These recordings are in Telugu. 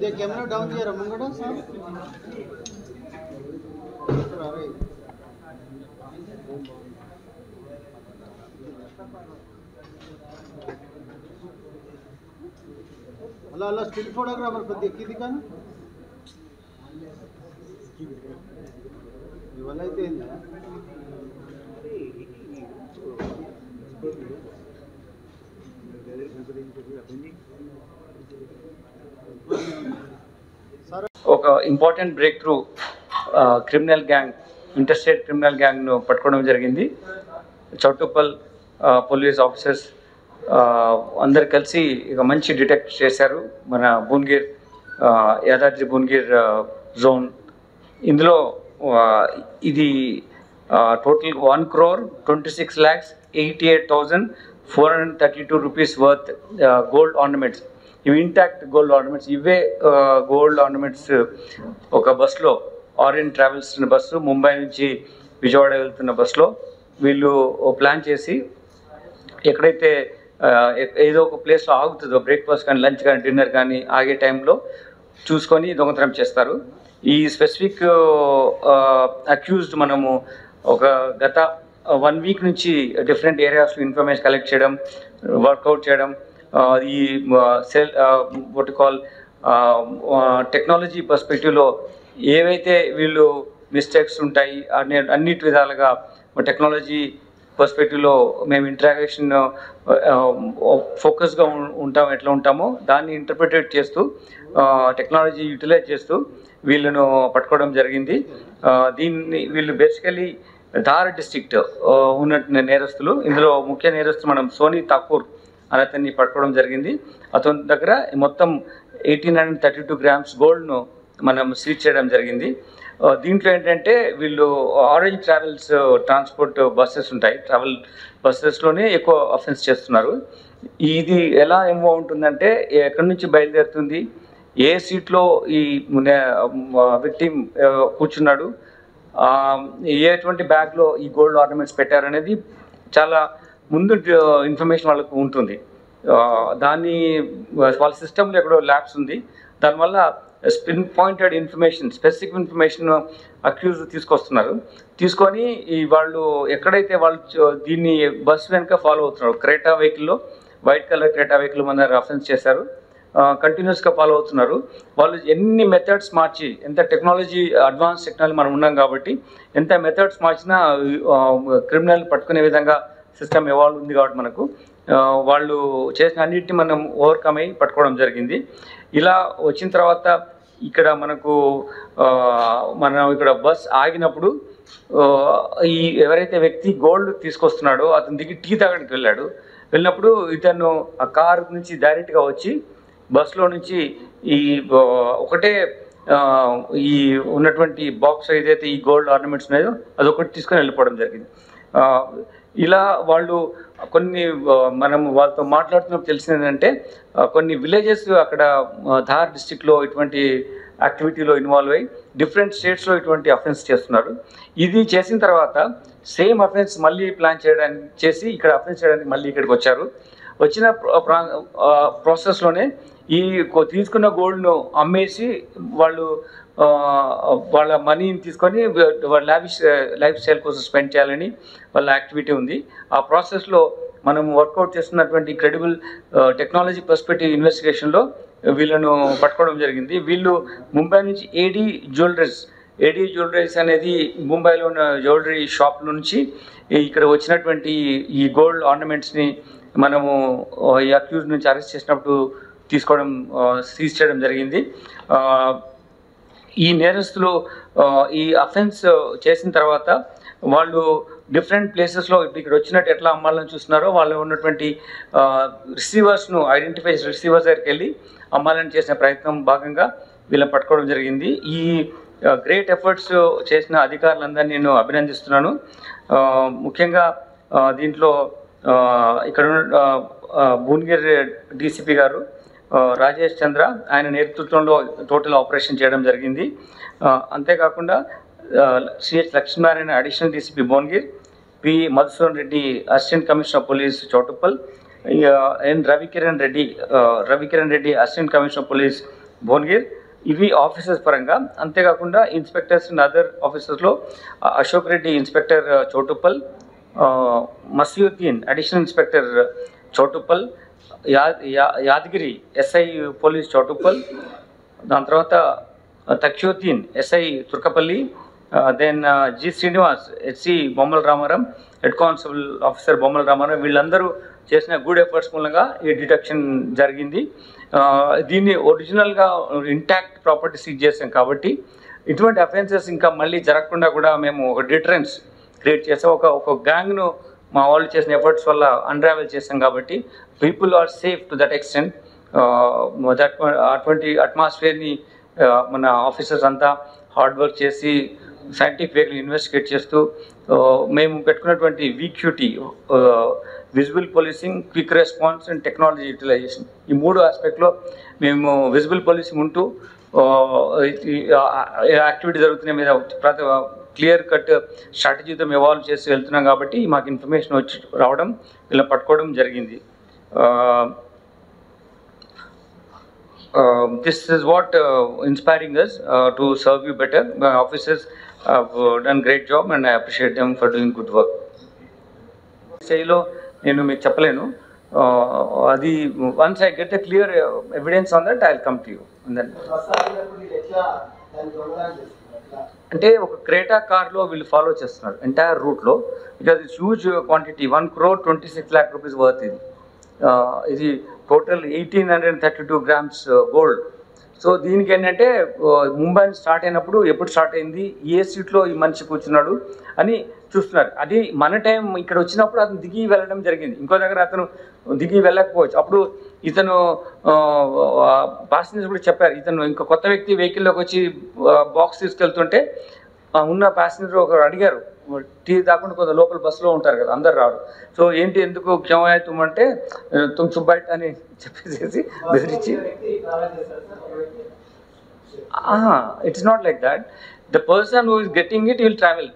దే కెమెరా డౌన్ చేయరా ముంగడ సార్ అలా అలా స్టిల్ ఫోటోగ్రాఫర్ పెద్ద ఎక్కింది కానీ ఇవల్ల అయితే ఏందా Thank you. ఒక important breakthrough criminal gang interstate criminal గ్యాంగ్ను పట్టుకోవడం జరిగింది. చౌటుప్పల్ పోలీస్ ఆఫీసర్స్ అందరు కలిసి ఇక మంచి డిటెక్ట్ చేశారు. మన భువనగిర్ యాదాద్రి భువనగిర్ జోన్ ఇందులో ఇది total one crore twenty six lakhs eighty eight thousand four hundred thirty two rupees worth gold ornaments. ఇవి ఇంటాక్ట్ గోల్డ్ ఆర్నమెంట్స్. ఇవే గోల్డ్ ఆర్నమెంట్స్ ఒక బస్సులో ఆరియన్ ట్రావెల్స్ బస్సు ముంబై నుంచి విజయవాడ వెళ్తున్న బస్సులో వీళ్ళు ప్లాన్ చేసి ఎక్కడైతే ఏదో ఒక ప్లేస్లో ఆగుతుందో బ్రేక్ఫాస్ట్ కానీ లంచ్ కానీ డిన్నర్ కానీ ఆగే టైంలో చూసుకొని దొంగతనం చేస్తారు. ఈ స్పెసిఫిక్ అక్యూజ్డ్ మనము ఒక గత వన్ వీక్ నుంచి డిఫరెంట్ ఏరియాస్లో ఇన్ఫర్మేషన్ కలెక్ట్ చేయడం వర్కౌట్ చేయడం ఈ సెల్ వాట్ కాల్ టెక్నాలజీ పర్స్పెక్టివ్లో ఏవైతే వీళ్ళు మిస్టేక్స్ ఉంటాయి అన్ని అన్నిటి విధాలుగా టెక్నాలజీ పర్స్పెక్టివ్లో మేము ఇంటరాక్షన్ ఫోకస్గా ఉంటాం ఎట్లా ఉంటామో దాన్ని ఇంటర్ప్రిటేట్ చేస్తూ టెక్నాలజీ యూటిలైజ్ చేస్తూ వీళ్ళను పట్టుకోవడం జరిగింది. దీన్ని వీళ్ళు బేసికలీ ధార్ డిస్ట్రిక్ట్ ఉన్న నేరస్తులు ఇందులో ముఖ్య నేరస్తులు మనం సోనీ ఠాకూర్ అని అతన్ని పట్టుకోవడం జరిగింది. అతని దగ్గర మొత్తం eighteen hundred thirty two grams గోల్డ్ను మనం సీజ్ చేయడం జరిగింది. దీంట్లో ఏంటంటే వీళ్ళు ఆరెంజ్ ట్రావెల్స్ ట్రాన్స్పోర్ట్ బస్సెస్ ఉంటాయి. ట్రావెల్ బస్సెస్లోనే ఎక్కువ అఫెన్స్ చేస్తున్నారు. ఇది ఎలా ఏమో ఉంటుందంటే ఎక్కడి నుంచి బయలుదేరుతుంది? ఏ సీట్లో ఈ వ్యక్తి కూర్చున్నాడు? ఎటువంటి బ్యాగ్లో ఈ గోల్డ్ ఆర్నమెంట్స్ పెట్టారనేది చాలా ముందు ఇన్ఫర్మేషన్ వాళ్ళకు ఉంటుంది. దాన్ని వాళ్ళ సిస్టంలో ఎక్కడో ల్యాబ్స్ ఉంది. దానివల్ల spin pointed information specific information accuse తీసుకొస్తున్నారు. తీసుకొని ఈ వాళ్ళు ఎక్కడైతే వాళ్ళు దీన్ని బస్ వెనుక ఫాలో అవుతున్నారు క్రేటా వెహికల్లో వైట్ కలర్ క్రేటా వెహికల్ మన రెఫరెన్స్ చేశారు. కంటిన్యూస్గా ఫాలో అవుతున్నారు. వాళ్ళు ఎన్ని మెథడ్స్ మార్చి ఎంత టెక్నాలజీ అడ్వాన్స్ టెక్నాలజీ మనం ఉన్నాం కాబట్టి ఎంత మెథడ్స్ మార్చినా క్రిమినల్ పట్టుకునే విధంగా సిస్టమ్ ఎవాల్వ్ ఉంది కాబట్టి మనకు. వాళ్ళు చేసిన అన్నిటిని మనం ఓవర్కమ్ అయ్యి పట్టుకోవడం జరిగింది. ఇలా వచ్చిన తర్వాత ఇక్కడ మనకు మనం ఇక్కడ బస్ ఆగినప్పుడు ఈ ఎవరైతే వ్యక్తి గోల్డ్ తీసుకొస్తున్నాడో అతని దిగి టీ తాగడానికి వెళ్ళాడు. వెళ్ళినప్పుడు ఇతను ఆ కారు నుంచి డైరెక్ట్గా వచ్చి బస్సులో నుంచి ఈ ఒకటే ఈ ఉన్నటువంటి బాక్స్ ఏదైతే ఈ గోల్డ్ ఆర్నమెంట్స్ ఉన్నాయో అదొకటి తీసుకొని వెళ్ళిపోవడం జరిగింది. ఇలా వాళ్ళు కొన్ని మనం వాళ్ళతో మాట్లాడుతున్నప్పుడు తెలిసింది ఏంటంటే కొన్ని విలేజెస్ అక్కడ ధార్ డిస్టిక్లో ఇటువంటి యాక్టివిటీలో ఇన్వాల్వ్ అయ్యి డిఫరెంట్ స్టేట్స్లో ఇటువంటి అఫెన్స్ చేస్తున్నారు. ఇది చేసిన తర్వాత సేమ్ అఫెన్స్ మళ్ళీ ప్లాన్ చేయడానికి చేసి ఇక్కడ అఫెన్స్ చేయడానికి మళ్ళీ ఇక్కడికి వచ్చారు. వచ్చిన ప్రాసెస్లోనే ఈ తీసుకున్న గోల్డ్ను అమ్మేసి వాళ్ళు వాళ్ళ మనీని తీసుకొని వాళ్ళ లైఫ్ లైఫ్ స్టైల్ కోసం స్పెండ్ చేయాలని వాళ్ళ యాక్టివిటీ ఉంది. ఆ ప్రాసెస్లో మనం వర్కౌట్ చేస్తున్నటువంటి క్రెడిబుల్ టెక్నాలజీ పర్స్పెక్టివ్ ఇన్వెస్టిగేషన్లో వీళ్ళను పట్టుకోవడం జరిగింది. వీళ్ళు ముంబై నుంచి ఏడీ జ్యువెలరీస్ ఏడీ జ్యువెలరీస్ అనేది ముంబైలో ఉన్న జ్యువెలరీ షాప్ నుంచి ఇక్కడ వచ్చినటువంటి ఈ గోల్డ్ ఆర్నమెంట్స్ని మనము ఈ అక్యూజ్ నుంచి అరెస్ట్ చేసినప్పుడు తీసుకోవడం సీజ్ చేయడం జరిగింది. ఈ నేరస్తులు ఈ అఫెన్స్ చేసిన తర్వాత వాళ్ళు డిఫరెంట్ ప్లేసెస్లో ఇప్పుడు ఇక్కడ వచ్చినట్టు ఎట్లా అమ్మాలని చూస్తున్నారో వాళ్ళు ఉన్నటువంటి రిసీవర్స్ను ఐడెంటిఫై రిసీవర్స్ దగ్గరికి వెళ్ళి అమ్మాలని చేసిన ప్రయత్నం భాగంగా వీళ్ళని పట్టుకోవడం జరిగింది. ఈ గ్రేట్ ఎఫర్ట్స్ చేసిన అధికారులందరినీ నేను అభినందిస్తున్నాను. ముఖ్యంగా దీంట్లో ఇక్కడ ఉన్న భువనగిరి డీసీపీ గారు రాజేష్ చంద్ర ఆయన నేతృత్వంలో టోటల్ ఆపరేషన్ చేయడం జరిగింది. అంతేకాకుండా CH Lakshminarayana additional DCP Bhuvanagir P Madhusudan Reddy assistant commissioner police Choutuppal N Ravikiran Reddy Ravikiran Reddy assistant commissioner police Bhuvanagir. ఇవి ఆఫీసర్స్ పరంగా అంతేకాకుండా inspectors and other ఆఫీసర్స్లో Ashok Reddy inspector Choutuppal Masiuddin additional inspector Choutuppal yeah యా- యాదగిరి ఎస్ఐ పోలీస్ చౌటుప్పల్ దాని తర్వాత Takshoddin SI Turkapally then G Srinivas HC Bommala Ramaram head constable officer బొమ్మల రామారాం వీళ్ళందరూ చేసిన గుడ్ ఎఫర్ట్స్ మూలంగా ఈ డిటెక్షన్ జరిగింది. దీన్ని ఒరిజినల్గా ఇంటాక్ట్ ప్రాపర్టీ సీజ్ చేసాం కాబట్టి ఇటువంటి అఫెన్సెస్ ఇంకా మళ్ళీ జరగకుండా కూడా మేము ఒక డిటరెన్స్ క్రియేట్ చేసాం. ఒక ఒక గ్యాంగ్ను మా వాళ్ళు చేసిన ఎఫర్ట్స్ వల్ల అన్రావెల్ చేసాం కాబట్టి people are safe to that extent that అటువంటి అట్మాస్ఫియర్ని uh, మన ఆఫీసర్స్ అంతా హార్డ్ వర్క్ చేసి సైంటిఫిక్ వేగా ఇన్వెస్టిగేట్ చేస్తూ uh, మేము పెట్టుకున్నటువంటి VQT visible policing quick response and technology utilisation ఈ మూడు ఆస్పెక్ట్లో మేము విజిబుల్ పోలీసింగ్ ఉంటూ uh, యాక్టివిటీ జరుగుతున్న మీద ప్రతి క్లియర్ కట్ స్ట్రాటజీతో ఎవాల్వ్ చేసి వెళ్తున్నాం కాబట్టి మాకు ఇన్ఫర్మేషన్ వచ్చి రావడం ఇలా పట్టుకోవడం జరిగింది. This is what inspiring us to you better. Better officers have done great job and I appreciate them for doing good work స్టేజ్లో నేను మీకు చెప్పలేను. అది once I get a clear evidence on that I come to you then అంటే ఒక క్రేటా కార్లో వీళ్ళు ఫాలో చేస్తున్నారు. ఎంటైర్ రూట్లో because it's huge quantity one crore twenty six lakh rupees worth ఇది. ఇది total eighteen hundred thirty two grams gold. So దీనికి ఏంటంటే ముంబై స్టార్ట్ అయినప్పుడు ఎప్పుడు స్టార్ట్ అయింది ఏ సీట్లో ఈ మనిషి కూర్చున్నాడు అని చూస్తున్నారు. అది మన టైం ఇక్కడ వచ్చినప్పుడు అతను దిగి వెళ్ళడం జరిగింది. ఇంకో దగ్గర అతను దిగి వెళ్ళకపోవచ్చు. అప్పుడు ఇతను ప్యాసింజర్ కూడా చెప్పారు ఇతను ఇంకో కొత్త వ్యక్తి వెహికల్లోకి వచ్చి బాక్స్ తీసుకెళ్తుంటే ఉన్న ప్యాసింజర్ ఒకరు అడిగారు. టీ తాకుండా కొంత లోపల బస్సులో ఉంటారు కదా అందరు రాడు సో ఏంటి ఎందుకు క్షమయ్య తుమ్మంటే తుమ్ బయట అని చెప్పేసేసి బెదిరించి. It's not like that the person who is getting it will travel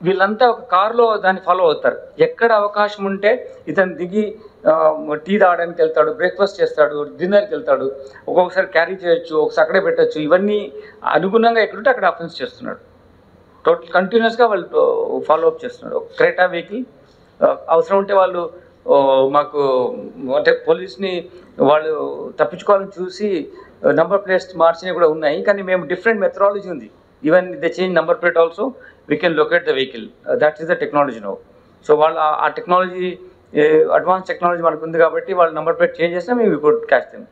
వీళ్ళంతా ఒక కారులో దాన్ని ఫాలో అవుతారు. ఎక్కడ అవకాశం ఉంటే ఇతను దిగి టీ తాగడానికి వెళ్తాడు బ్రేక్ఫాస్ట్ చేస్తాడు డిన్నర్కి వెళ్తాడు ఒక్కొక్కసారి క్యారీ చేయొచ్చు ఒకసారి అక్కడే పెట్టచ్చు ఇవన్నీ అనుగుణంగా ఎక్కడుంటే అక్కడ అఫెన్స్ చేస్తున్నాడు. కంటిన్యూస్గా వాళ్ళు ఫాలో అప్ చేస్తున్నారు. క్రేటా వెహికల్ అవసరం ఉంటే వాళ్ళు మాకు అంటే పోలీస్ని వాళ్ళు తప్పించుకోవాలని చూసి నంబర్ ప్లేట్స్ మార్చినవి కూడా ఉన్నాయి. కానీ మేము డిఫరెంట్ మెథడాలజీ ఉంది. Even the change number plate also we can locate the vehicle that is the technology no so వాళ్ళు ఆ- టెక్నాలజీ అడ్వాన్స్ టెక్నాలజీ మనకు ఉంది కాబట్టి వాళ్ళు నంబర్ ప్లేట్ చేంజ్ చేసినా మేము ఇప్పుడు క్యాష్ తిన్నాం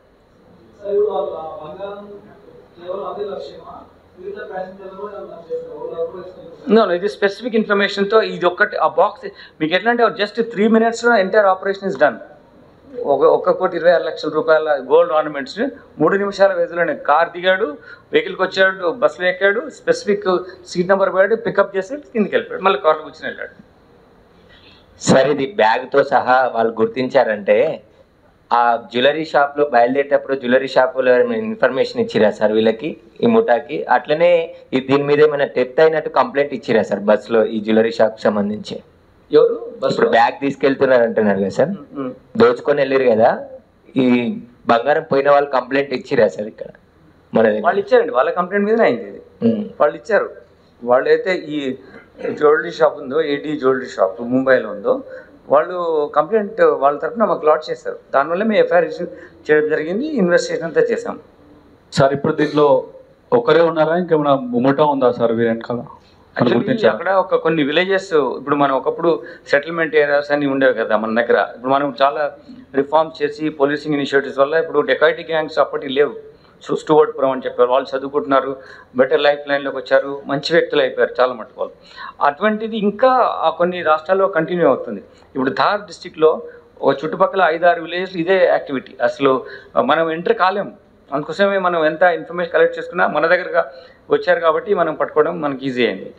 ఇది స్పెసిఫిక్ ఇన్ఫర్మేషన్తో ఇది ఒక్కటి ఆ బాక్స్ మీకు ఎట్లా అంటే జస్ట్ త్రీ మినిట్స్లో ఎంటైర్ ఆపరేషన్ ఇస్ డన్ ఒక ఒక్క కోటి ఇరవై ఆరు లక్షల రూపాయల గోల్డ్ ఆర్నమెంట్స్ మూడు నిమిషాల వ్యవధిలోనే కార్ దిగాడు వెహికల్కి వచ్చాడు బస్సులో ఎక్కాడు స్పెసిఫిక్ సీట్ నెంబర్ పోయాడు పికప్ చేసి కిందికి వెళ్ళిపోయాడు. మళ్ళీ కార్లో కూర్చొని వెళ్ళాడు. సార్ ఇది బ్యాగ్తో సహా వాళ్ళు గుర్తించారంటే ఆ జ్యువెలరీ షాప్లో బయలుదేరేటప్పుడు జ్యువెలరీ షాప్లో ఇన్ఫర్మేషన్ ఇచ్చిరా సార్ వీళ్ళకి ఈ ముఠాకి? అట్లనే ఈ దీని మీద ఏమైనా డెత్ అయినట్టు కంప్లైంట్ ఇచ్చిరా సార్ బస్లో ఈ జ్యువెలరీ షాప్ సంబంధించి? ఎవరు? ఇప్పుడు బ్యాగ్ తీసుకెళ్తున్నారు అంటున్నారు కదా సార్. దోచుకొని వెళ్ళారు కదా. ఈ బంగారం పోయిన వాళ్ళు కంప్లైంట్ ఇచ్చిరా సార్ ఇక్కడ? మన వాళ్ళు ఇచ్చారండి వాళ్ళ కంప్లైంట్ మీదనే అయింది. వాళ్ళు ఇచ్చారు. వాళ్ళైతే ఈ జ్యువెలరీ షాప్ ఉందో ఏడీ జ్యువెలరీ షాప్ ముంబైలో ఉందో వాళ్ళు కంప్లైంట్ వాళ్ళ తరఫున మాకు లాట్ చేశారు. దానివల్ల మేము ఎఫ్ఐఆర్ ఇష్యూ చేయడం జరిగింది ఇన్వెస్టిగేషన్ అంతా చేసాం సార్ ఇప్పుడు దీంట్లో ఒకరే ఉన్నారా? ఇంకేమైనా ముమ్మటం ఉందా సార్ వీరి వెనకాల అక్కడ ఒక కొన్ని విలేజెస్ ఇప్పుడు మనం ఒకప్పుడు సెటిల్మెంట్ ఏరియాస్ అన్ని ఉండేవి కదా మన దగ్గర. ఇప్పుడు మనం చాలా రిఫార్మ్స్ చేసి పోలీసింగ్ ఇనిషియేటివ్స్ వల్ల ఇప్పుడు డెకాయిటీ గ్యాంగ్స్ అప్పటి లేవు. స్టూవర్ట్పురం అని చెప్పారు. వాళ్ళు చదువుకుంటున్నారు. బెటర్ లైఫ్ లైన్లోకి వచ్చారు. మంచి వ్యక్తులు అయిపోయారు చాలా మటుకు వాళ్ళు. అటువంటిది ఇంకా ఆ కొన్ని రాష్ట్రాల్లో కంటిన్యూ అవుతుంది. ఇప్పుడు ధార్ డిస్టిక్లో ఒక చుట్టుపక్కల ఐదారు విలేజ్లు ఇదే యాక్టివిటీ. అసలు మనం ఎంటర్ కాలేము అందుకోసమే మనం ఎంత ఇన్ఫర్మేషన్ కలెక్ట్ చేసుకున్నా మన దగ్గరగా వచ్చారు కాబట్టి మనం పట్టుకోవడం మనకి ఈజీ అయింది.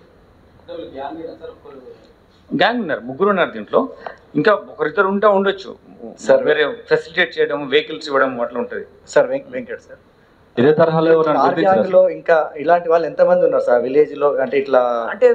గ్యాంగ్ ఉన్నారు. ముగ్గురు ఉన్నారు దీంట్లో. ఇంకా ఒకరిద్దరు ఉంటా ఉండొచ్చు. Sir. వేరే ఫెసిలిటేట్ చేయడం వెహికల్స్ ఇవ్వడం అట్లా ఉంటుంది. సార్ వెంక- వెంకట్ సార్. ఇదే తరహాలో ఇంకా ఇలాంటి వాళ్ళు ఎంతమంది ఉన్నారు సార్? విలేజ్లో అంటే ఇట్లా అంటే